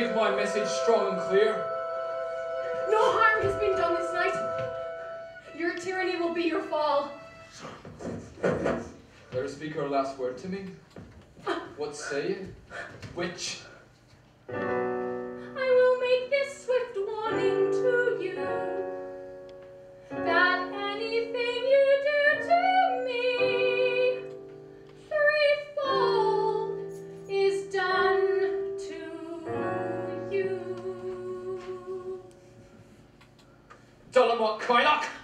make my message strong and clear. No harm has been done this night. Your tyranny will be your fall. Let her speak her last word to me. Ah. What say you? Which? To you. Dulamot Coilock!